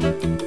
Bye.